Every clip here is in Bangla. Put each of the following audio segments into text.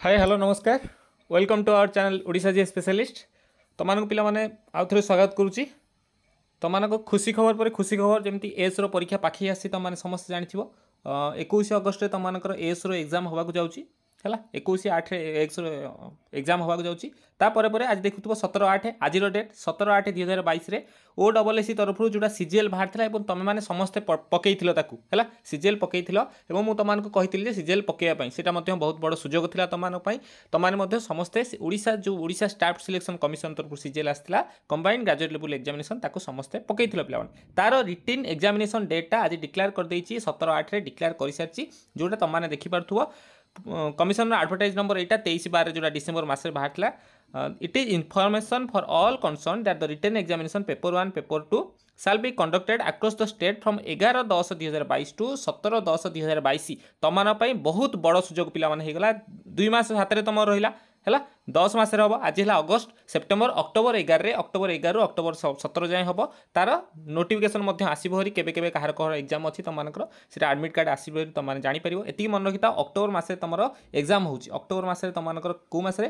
ହାଏ ହ୍ୟାଲୋ ନମସ୍କାର welcome to our channel Odisha G specialist ତମାନଙ୍କୁ ପିଲାମାନେ ଆଉ ଥରେ ସ୍ୱାଗତ କରୁଛି ତମାନଙ୍କ ଖୁସି ଖବର ପରେ ଖୁସି ଖବର ଯେମିତି ଏସ୍ର ପରୀକ୍ଷା ପାଖେଇ ଆସିଛି ତମାନେ ସମସ୍ତେ ଜାଣିଥିବ ଏକୋଇଶ ଅଗଷ୍ଟରେ ତମାନଙ୍କର ଏସ୍ର ଏକ୍ଜାମ୍ ହେବାକୁ ଯାଉଛି ହେଲା ଏକୋଇଶ ଆଠ ଏକ୍ସର ଏକ୍ଜାମ୍ ହେବାକୁ ଯାଉଛି। ତାପରେ ପରେ ଆଜି ଦେଖୁଥିବ ସତର ଆଠ ଆଜିର ଡେଟ୍ ସତର ଆଠ ଦୁଇ ହଜାର ବାଇଶରେ ଓ ଡବଲ୍ ଏସ୍ ସି ତରଫରୁ ଯେଉଁଟା ସିଜିଏଲ୍ ବାହାରିଥିଲା ଏବଂ ତୁମେମାନେ ସମସ୍ତେ ପକାଇଥିଲ ତାକୁ ହେଲା ସିଜିଏଲ୍ ପକାଇଥିଲ ଏବଂ ମୁଁ ତୁମମାନଙ୍କୁ କହିଥିଲି ଯେ ସିଜିଏଲ୍ ପକାଇବା ପାଇଁ ସେଇଟା ମଧ୍ୟ ବହୁତ ବଡ଼ ସୁଯୋଗ ଥିଲା ତୁମମାନଙ୍କ ପାଇଁ। ତୁମମାନେ ମଧ୍ୟ ସମସ୍ତେ ଓଡ଼ିଶା ଯେଉଁ ଓଡ଼ିଶା ଷ୍ଟାଫ୍ ସିଲେକ୍ସନ୍ କମିଶନ ତରଫରୁ ସିଜିଏଲ୍ ଆସିଥିଲା କମ୍ବାଇନ୍ ଗ୍ରାଜୁଏଟ୍ ଲେବୁଲ୍ ଏକ୍ଜାମିନେସନ୍ ତାକୁ ସମସ୍ତେ ପକାଇଥିଲ ପିଲାମାନେ। ତାର ରିଟିନ୍ ଏକ୍ଜାମିନେସନ୍ ଡେଟ୍ଟା ଆଜି ଡିକ୍ଲେୟାର କରିଦେଇଛି ସତର ଆଠରେ ଡିକ୍ଲେୟାର କରିସାରିଛି ଯେଉଁଟା ତୁମମାନେ ଦେଖିପାରୁଥିବ। କମିଶନର ଆଡ଼ଭର୍ଟାଇଜ୍ ନମ୍ବର ଏଇଟା ତେଇଶ ବାର ଯେଉଁଟା ଡିସେମ୍ବର ମାସରେ ବାହାରିଥିଲା it is information for all concern that the written examination paper one paper two shall be conducted across the state from ଏଗାର ଦଶ ଦୁଇ ହଜାର ବାଇଶ ଟୁ ସତର ଦଶ ଦୁଇ ହଜାର ବାଇଶ ତମମାନଙ୍କ ପାଇଁ ବହୁତ ବଡ଼ ସୁଯୋଗ ପିଲାମାନେ ହେଇଗଲା। ଦୁଇ ମାସ ହାତରେ ତମର ରହିଲା। ହେଲା ଦଶ ମାସରେ ହେବ। ଆଜି ହେଲା ଅଗଷ୍ଟ ସେପ୍ଟେମ୍ବର ଅକ୍ଟୋବର ଏଗାରରେ ଅକ୍ଟୋବର ଏଗାରରୁ ଅକ୍ଟୋବର ସତର ଯାଏଁ ହେବ। ତାର ନୋଟିଫିକେସନ୍ ମଧ୍ୟ ଆସିବ ହେରି କେବେ କେବେ କାହାର କ'ଣ ଏକ୍ଜାମ୍ ଅଛି ତୁମମାନଙ୍କର ସେଇଟା ଆଡ଼ମିଟ୍ କାର୍ଡ଼ ଆସିବ ହେରି ତୁମମାନେ ଜାଣିପାରିବ। ଏତିକି ମନେ ରଖିଥାଅ ଅକ୍ଟୋବର ମାସରେ ତୁମର ଏକ୍ଜାମ୍ ହେଉଛି। ଅକ୍ଟୋବର ମାସରେ ତୁମମାନଙ୍କର କେଉଁ ମାସରେ?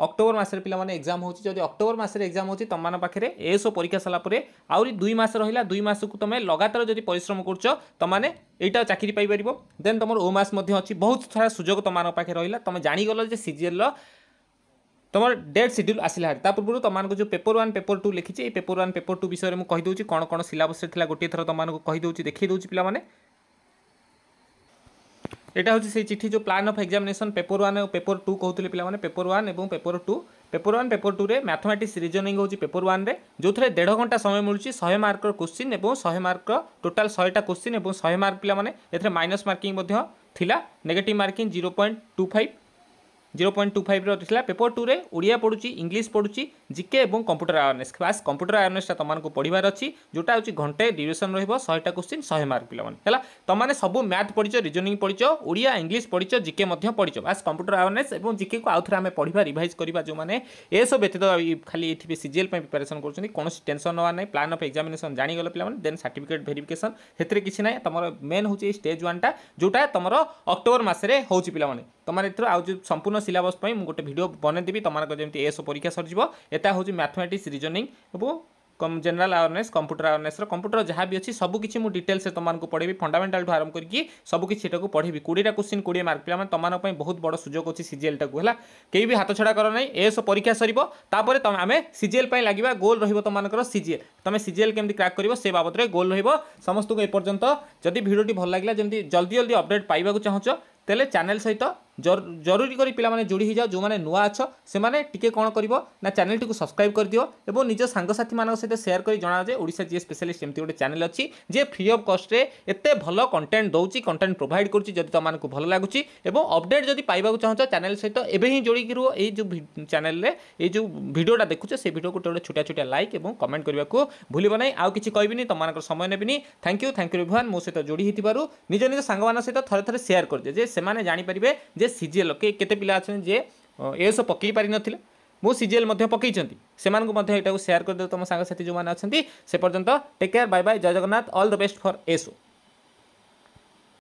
অক্টোবর মাসের পিলামানে এক্সাম হচ্ছে যদি অক্টোবর মাসের এক্সাম হচ্ছে তোমার পাখে এসব পরীক্ষা সারা পরে আহরি দুই মাস রহিলা দুই মাসকু তুমি লগাতার যদি পরিশ্রম করছ তোমার এইটা চাকরি পাইপার দেন তোমার ও মাস মধ্যে অনেক বহুত সারা সুযোগ তোমার পাখে রহিলা তুমি জাগল যে সিজিএল তোমার ডেট সিড্ୟୁଲ୍ ଆସିଲା ତା ପୂର୍ବରୁ ତମମାନଙ୍କୁ ଯେଉଁ ପେପର ୱାନ୍ ପେପର ଟୁ ଲେଖିଛି, ଏଇ ପେପର ୱାନ୍ ପେପର ଟୁ ବିଷୟରେ ମୁଁ କହିଦେଉଛି। କ'ଣ କ'ଣ ସିଲାବସ୍ରେ ଥିଲା, ଗୋଟିଏ ଥର ତମମାନଙ୍କୁ କହିଦେଉଛି, ଦେଖେଇ ଦେଉଛି ପିଲାମାନେ। এটা হচ্ছে সেই চিঠি যে plan of examination paper one O paper two কହୁଥିଲେ পিলামানে পেপর ওয়ান এবং paper two paper one paper টুরে ম্যাথমেটিক্স রিজনিং হচ্ছে পেপর ওয়ানে যে দেড় ঘণ্টা সময় মিলুଛି শহে মার্কর কোশ্চিন এবং শহে মার্কর টোটাল শহেটা কোশ্চিন এবং শহে মার্ক পিলামানে এতে মাইনস মার্কিং লা negative marking zero point two five zero point two ফাইভর ଥିଲା পেপর টুরে ଓଡ଼ିଆ ପଡ଼ୁଛି ଇଂଲିଶ ପଡ଼ୁଛି ଜିକେ ଏବଂ କମ୍ପ୍ୟୁଟର ଆୱାରନେସ୍ ବାସ୍ କମ୍ପ୍ୟୁଟର ଆୱାରନେସ୍ଟା ତୁମମାନଙ୍କୁ ପଢ଼ିବାର ଅଛି ଯେଉଁଟା ହେଉଛି ଘଣ୍ଟେ ଡ୍ୟୁରେସନ୍ ରହିବ ଶହେଟା କୋଶ୍ଚିନ୍ ଶହେ ମାର୍କ ପିଲାମାନେ ହେଲା ତୁମମାନେ ସବୁ ମ୍ୟାଥ୍ ପଢ଼ିଛ ରିଜନିଂ ପଢ଼ିଛ ଓଡ଼ିଆ ଇଂଲିଶ ପଢ଼ିଛ ଜିକେ ମଧ୍ୟ ପଢ଼ିଛ ବାସ୍ କମ୍ପ୍ୟୁଟର ଆୱାରନେସ୍ ଏବଂ ଜିକେକୁ ଆଉଥରେ ଆମେ ପଢ଼ିବା ରିଭାଇଜ୍ କରିବା ଯେଉଁମାନେ ଏସବୁ ବ୍ୟତୀତ ଖାଲି ଏଥିପାଇଁ ସିଜିଏଲ୍ ପାଇଁ ପ୍ରିପାରେସନ୍ କରୁଛନ୍ତି କୌଣସି ଟେନସନ୍ ନେବାର ନାହିଁ ପ୍ଲାନ୍ ଅଫ୍ ଏକ୍ଜାମିନେସନ୍ ଜାଣିଗଲେ ପିଲାମାନେ ଦେନ୍ ସାର୍ଟିଫିକେଟ୍ ଭେରିଫିକେସନ୍ ସେଥିରେ କିଛି ନାହିଁ ତୁମର ମେନ୍ ହେଉଛି ଏଇ ଷ୍ଟେଜ୍ ୱାନ୍ଟା ଯେଉଁଟା ତୁମର ଅକ୍ଟୋବର ମାସରେ ହେଉଛି ପିଲାମାନେ ତୁମର ଏଥିରୁ ଆଉ ଯେଉଁ ସମ୍ପୂର୍ଣ୍ଣ সম্পূর্ণ সিলাবস পাই গোটে ভিডিও বনাইদেবি তোমার যেমি এসব পরীক্ষা সরিযোগ এটা হচ্ছে ম্যাথমেটিক্স রিজনিং এবং জেনারেল আওয়ারনেস কম্পুটর আওয়ারনেসর কম্পুটর যা বি অছি সবু কিছু মু ডিটেলসে তোমাকে পড়েবি ফন্ডামেন্টাল ঠু আরম্ভ করি সবু কিছু এটা পড়েবি কোড়িটা কোশ্চিন কোড়িয়ে মার্ক পিলা মানে তোমার বহুত বড় সুযোগ অছি সিজিএল টাকু হল কেউ বি হাত ছড়া কর না এসব পরীক্ষা সরব তাপরে তুমি আমি সিজিএল পাই লাগবা গোল রহব তোমার সিজিএল তুমি সিজিএল কেমি ক্রাক করব সে বাবদরে গোল রহব সমস্ত এপর্যন্ত যদি ভিডিওটি ভালো লাগলা যেমন জলদি জলদি অপডেট পাইবা চাহুছ তাহলে চ্যানেল সহিত জরুরি করে পিলামানে যোড়ি হয়ে যাও যে নূয়া আছ সেমানে টিকে কোণ করব না চ্যানেলটি সবসক্রাইব করে এবং নিজ সাংসাথী মান সহ সেয়ার করে জনা যে ওড়শা জিএ স্পেশালিস্ট এমতি গোটে চ্যানেল অছি যে ফ্রি অফ কস্টে এতে ভালো কন্টেন্ট দৌছি কন্টেন্ট প্রোভাইড করছি যদি তোমাকে ভালো লাগুচি এবং অপডেট যদি পাইবাকু চাহুছ চ্যানেল সহ এবে হি যোড়িকি রুহ এই যে চ্যানেলে এই যে ভিডিওটা দেখুছ সেই ভিডিও গোটে গোটে ছোটিয়া ছোটিয়া লাইক এবং কমেন্ট করা ভুলব না আউ কিছু কহবিনি তোমার সময় নেবিনি থ্যাংক ইউ থ্যাংক ইউ রিভান মো সহ যোড়ি হয়ে নিজ নিজ সাংবান সহ থরে থরে সেয়ার করে যে সে জাঁপারে যে ଯେ ସିଜିଏଲ୍ କେତେ ପିଲା ଅଛନ୍ତି ଯେ ଏସ୍ ପକାଇ ପାରିନଥିଲେ ମୁଁ ସିଜିଏଲ୍ ମଧ୍ୟ ପକାଇଛନ୍ତି। ସେମାନଙ୍କୁ ମଧ୍ୟ ଏଇଟାକୁ ସେୟାର କରିଦେବ ତୁମ ସାଙ୍ଗସାଥି ଯେଉଁମାନେ ଅଛନ୍ତି ସେ ପର୍ଯ୍ୟନ୍ତ take care bye bye Jai Jagannath all the best for us.